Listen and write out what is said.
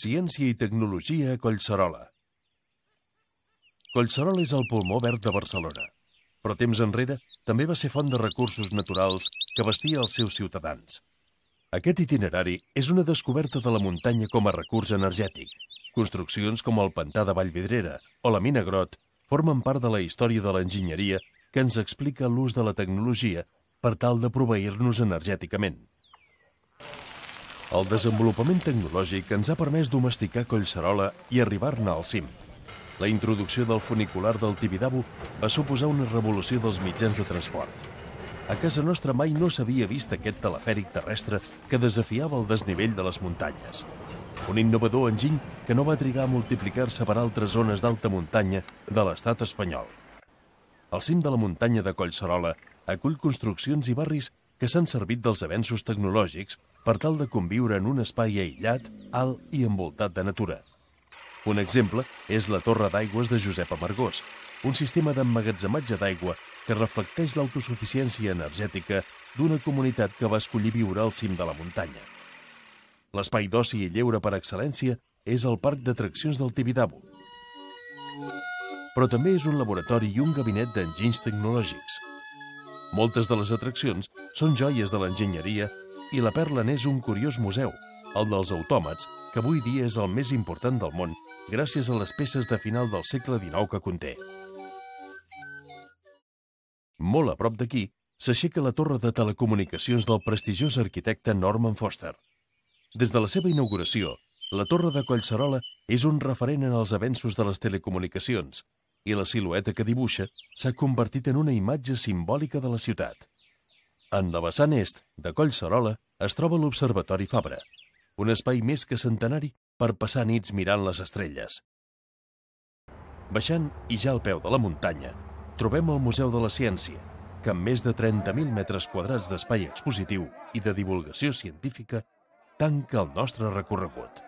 Ciència i tecnologia a Collserola. Collserola és el pulmó verd de Barcelona, però temps enrere també va ser font de recursos naturals que vestia els seus ciutadans. Aquest itinerari és una descoberta de la muntanya com a recurs energètic. Construccions com el pantà de Vallvidrera o la mina Grot formen part de la història de l'enginyeria que ens explica l'ús de la tecnologia per tal de proveir-nos energèticament. El desenvolupament tecnològic ens ha permès domesticar Collserola i arribar-ne al cim. La introducció del funicular del Tibidabo va suposar una revolució dels mitjans de transport. A casa nostra mai no s'havia vist aquest telefèric terrestre que desafiava el desnivell de les muntanyes. Un innovador enginy que no va trigar a multiplicar-se per altres zones d'alta muntanya de l'estat espanyol. El cim de la muntanya de Collserola acull construccions i barris que s'han servit dels avenços tecnològics per tal de conviure en un espai aïllat, alt i envoltat de natura. Un exemple és la Torre d'Aigües de Josep Amargós, un sistema d'emmagatzematge d'aigua que reflecteix l'autosuficiència energètica d'una comunitat que va escollir viure al cim de la muntanya. L'espai d'oci i lleure per excel·lència és el Parc d'Atraccions del Tibidabo. Però també és un laboratori i un gabinet d'enginys tecnològics. Moltes de les atraccions són joies de l'enginyeria i la Perla n'és un curiós museu, el dels autòmats, que avui dia és el més important del món gràcies a les peces de final del segle XIX que conté. Molt a prop d'aquí s'aixeca la torre de telecomunicacions del prestigiós arquitecte Norman Foster. Des de la seva inauguració, la torre de Collserola és un referent en els avenços de les telecomunicacions i la silueta que dibuixa s'ha convertit en una imatge simbòlica de la ciutat. En la vessant est de Collserola es troba l'Observatori Fabra, un espai més que centenari per passar nits mirant les estrelles. Baixant i ja al peu de la muntanya, trobem el Museu de la Ciència, que amb més de 30.000 metres quadrats d'espai expositiu i de divulgació científica tanca el nostre recorregut.